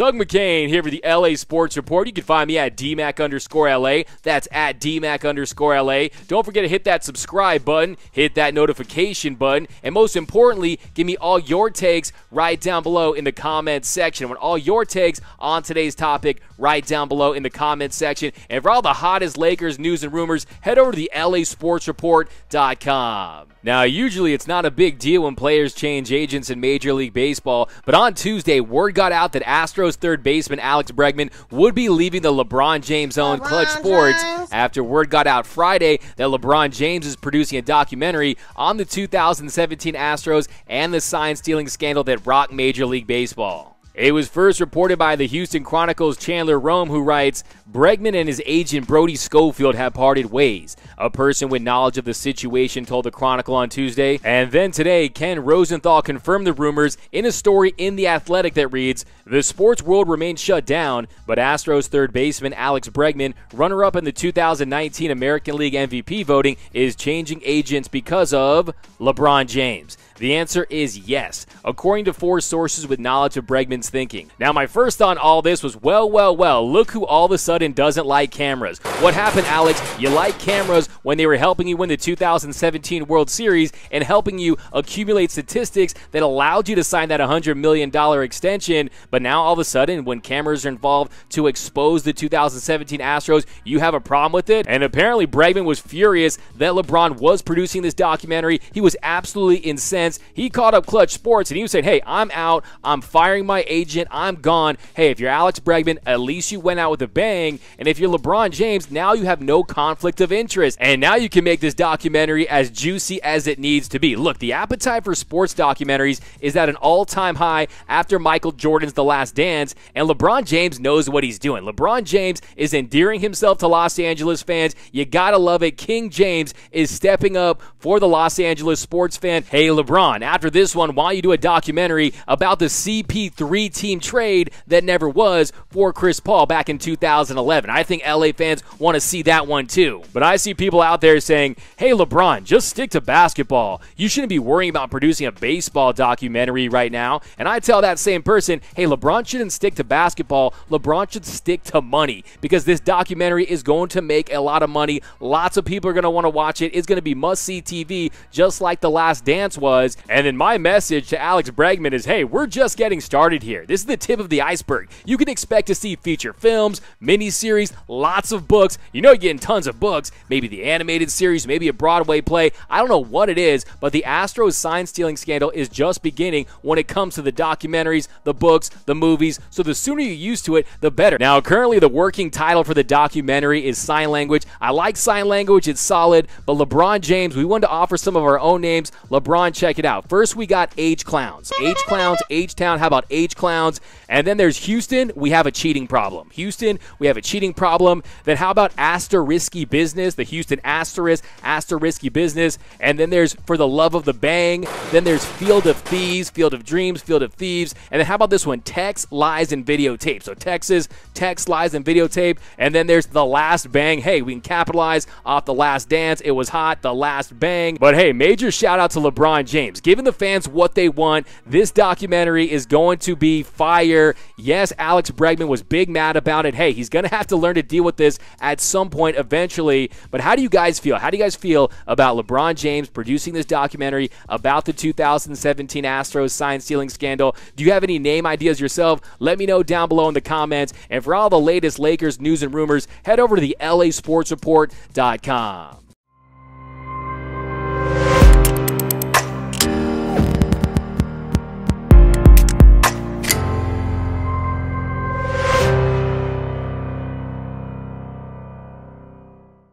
Doug McCain here for the LA Sports Report. You can find me at DMAC underscore LA. That's at DMAC underscore LA. Don't forget to hit that subscribe button, hit that notification button, and most importantly, give me all your takes right down below in the comments section. I want all your takes on today's topic right down below in the comments section. And for all the hottest Lakers news and rumors, head over to the LASportsReport.com. Now, usually it's not a big deal when players change agents in Major League Baseball, but on Tuesday, word got out that Astros third baseman Alex Bregman would be leaving the LeBron James owned Klutch Sports after word got out Friday that LeBron James is producing a documentary on the 2017 Astros and the sign stealing scandal that rocked Major League Baseball. It was first reported by the Houston Chronicles' Chandler Rome, who writes Bregman and his agent Brodie Scoffield have parted ways. A person with knowledge of the situation told the Chronicle on Tuesday. And then today, Ken Rosenthal confirmed the rumors in a story in The Athletic that reads The sports world remains shut down, but Astros third baseman Alex Bregman, runner up in the 2019 American League MVP voting, is changing agents because of LeBron James. The answer is yes, according to four sources with knowledge of Bregman's thinking. Now, my first thought on all this was well, well, well, look who all of a sudden doesn't like cameras. What happened, Alex? You like cameras when they were helping you win the 2017 World Series and helping you accumulate statistics that allowed you to sign that $100 million extension. But now, all of a sudden, when cameras are involved to expose the 2017 Astros, you have a problem with it? And apparently, Bregman was furious that LeBron was producing this documentary. He was absolutely incensed. He called up Klutch Sports and he was saying, Hey, I'm out. I'm firing my agent. I'm gone. Hey, if you're Alex Bregman, at least you went out with a bang. And if you're LeBron James, now you have no conflict of interest. And now you can make this documentary as juicy as it needs to be. Look, the appetite for sports documentaries is at an all time high after Michael Jordan's The Last Dance, and LeBron James knows what he's doing. LeBron James is endearing himself to Los Angeles fans. You gotta love it. King James is stepping up for the Los Angeles sports fan. Hey, LeBron, after this one, why don't you do a documentary about the CP3 team trade that never was for Chris Paul back in 2011? I think LA fans want to see that one too. But I see people out there saying, hey, LeBron, just stick to basketball. You shouldn't be worrying about producing a baseball documentary right now. And I tell that same person, hey, LeBron shouldn't stick to basketball. LeBron should stick to money because this documentary is going to make a lot of money. Lots of people are going to want to watch it. It's going to be must see TV, just like The Last Dance was. And then my message to Alex Bregman is hey, we're just getting started here. This is the tip of the iceberg. You can expect to see feature films, miniseries, lots of books. You know, you're getting tons of books, maybe the animated series, maybe a Broadway play. I don't know what it is, but the Astros sign stealing scandal is just beginning when it comes to the documentaries, the books, the movies. So the sooner you're used to it, the better. Now, currently, the working title for the documentary is Sign Language. I like sign language, it's solid, but LeBron James, we wanted to offer some of our own names. LeBron, check it out. First, we got H Clowns. H Clowns, H Town. How about H Clowns? And then there's Houston. We have a cheating problem. Houston, we have a cheating problem. Then how about Asterisky Business? The Houston Asterisk, Asterisky Business. And then there's For the Love of the Bang. Then there's Field of Thieves, Field of Dreams, Field of Thieves. And then how about this one? Text, Lies, and Videotape. So Texas, Text, Lies, and Videotape. And then there's The Last Bang. Hey, we can capitalize off The Last Dance. It was hot, The Last Bang. But hey, major shout out to LeBron James. Giving the fans what they want. This documentary is going to be fire. Yes, Alex Bregman was big mad about it. Hey, he's going to have to learn to deal with this at some point eventually. But how do you guys feel? How do you guys feel about LeBron James producing this documentary about the 2017 Astros sign stealing scandal? Do you have any name ideas yourself? Let me know down below in the comments. And for all the latest Lakers news and rumors, head over to the LASportsReport.com.